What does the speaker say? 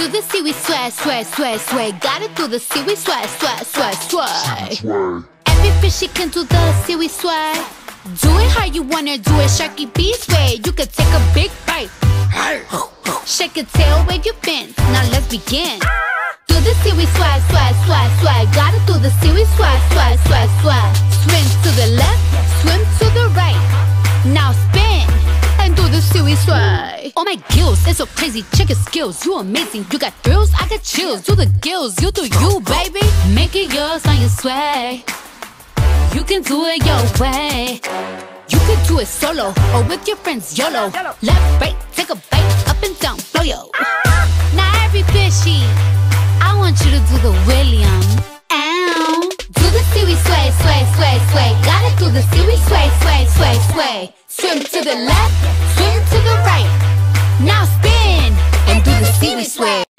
Do the seaweed sway, sway, sway, sway. Got it through the seaweed sway, sway, sway, sway. Sway. Every fishy can do the seaweed sway. Do it how you wanna do it, Sharky Beast way. You could take a big bite. Shake a tail, wave your fins. Now let's begin. Do the seaweed sway, sway, sway, sway. Got it through the sway, sway, sway, sway. And do the sway. Oh my gills, it's so crazy. Check your skills, you amazing. You got thrills, I got chills. Do the gills, you do you, baby. Make it yours on your sway. You can do it your way. You can do it solo or with your friends YOLO. Left, right, take a bite, up and down, blow yo. Ah. Now every fishy, I want you to do the William. Sway, sway, sway. Swim to the left, swim to the right. Now spin and do the seaweed sway.